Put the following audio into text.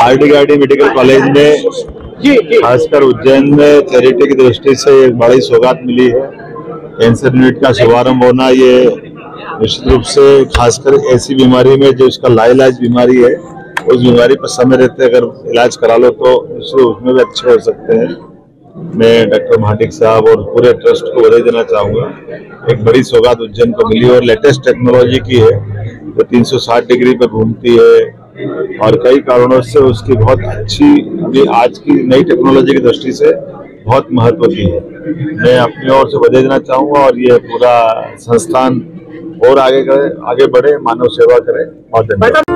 RD Gardi medical college में खासकर उज्जैन में चैरिटी की दृष्टि से एक बड़ी सौगात मिली है। कैंसर यूनिट का शुभारंभ होना ये निश्चित रूप से खासकर ऐसी बीमारी में जो इसका लाइलाज बीमारी है उस बीमारी पर समय रहते अगर इलाज करा लो तो उसमें भी अच्छे हो सकते हैं। मैं डॉक्टर महाटिक साहब और पूरे ट्रस्ट को बधाई देना चाहूँगा। एक बड़ी सौगात उज्जैन को मिली और लेटेस्ट टेक्नोलॉजी की है। जो 360 डिग्री पर घूमती है और कई कारणों से उसकी बहुत अच्छी अभी आज की नई टेक्नोलॉजी की दृष्टि से बहुत महत्व की है। मैं अपनी ओर से बधाई देना चाहूँगा और ये पूरा संस्थान और आगे करे, आगे बढ़े, मानव सेवा करे। और धन्यवाद।